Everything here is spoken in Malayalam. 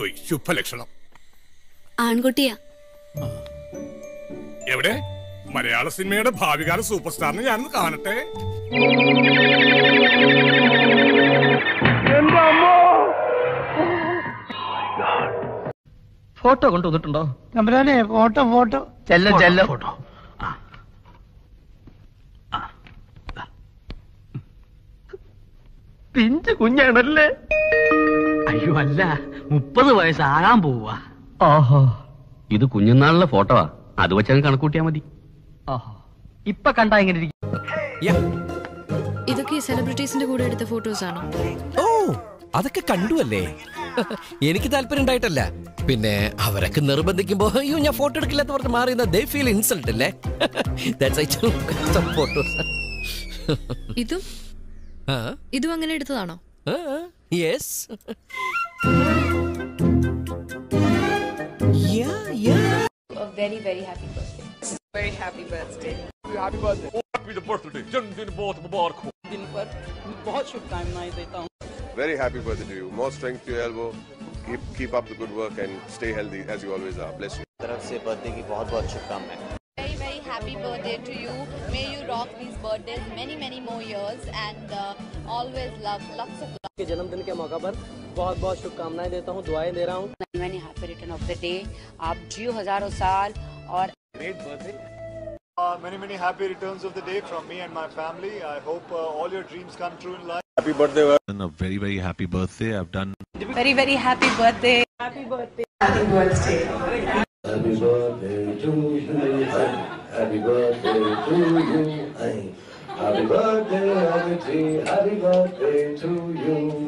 പോയി. ശുഭലക്ഷണം. ആൺകുട്ടിയാ. എവിടെ? മലയാള സിനിമയുടെ ഭാവികാല സൂപ്പർ സ്റ്റാറിനെ ഞാനൊന്ന് കാണട്ടെ. ഫോട്ടോ കൊണ്ടുവന്നിട്ടുണ്ടോ? നമ്പരാനെ ഫോട്ടോ ഫോട്ടോ. ചെല്ലോ ചെല്ല. പിഞ്ച് കുഞ്ഞാണല്ലേ? അയ്യോ അല്ല. മുപ്പത് വയസ്സാകാൻ പോവാ ഓഹോ ഇത് കുഞ്ഞുനാളിലെ ഫോട്ടോ അത് വെച്ചങ്ങ് കണക്കൂട്ടിയാ മതി. ഓഹോ ഇപ്പൊ കണ്ടാ ഇങ്ങനെ ഇരിക്കും. ഇതൊക്കെ സെലിബ്രിറ്റീസിന്റെ കൂടെ എടുത്ത ഫോട്ടോസ് ആണോ? ഓ അതൊക്കെ കണ്ടു അല്ലേ എനിക്ക് താല്പര്യം ഉണ്ടായിട്ടല്ല. പിന്നെ അവരൊക്കെ നിർബന്ധിക്കുമ്പോ അയ്യോ ഞാൻ ഫോട്ടോ എടുക്കില്ലാത്ത പറഞ്ഞ് മാറിയുന്ന ദേ ഫീൽ ഇൻസൾട്ട് അല്ലേ? ഫോട്ടോസ് ഇതും ഇതും അങ്ങനെ എടുത്തതാണോ yes A very, very happy birthday. Very happy birthday. Happy birthday. Happy birthday. जन्मदिन बहुत मुबारक हो दिन पर बहुत शुभकामनाएं देता हूँ Very happy birthday to you. More strength to your elbow. Keep keep up the good work and stay healthy as you always are. Bless you. तरफ से बर्थडे की बहुत बहुत शुभकामनाएं Very, very happy birthday to you. May you rock these birthdays many, many more years and uh, always love, lots of love. के जन्मदिन के मौका पर बहुत बहुत शुभकामनाएं देता हूँ दुआएं दे रहा हूँ मैंने happy return of the day आप जियो हजारों साल और Great birthday. Uh, many, many happy returns of the day from me and my family. I hope uh, all your dreams come true in life. Happy birthday. And a very, very happy birthday. I've done. very very happy birthday happy birthday happy birthday Happy birthday to you. Happy birthday to you. Happy birthday, Happy Happy birthday to you.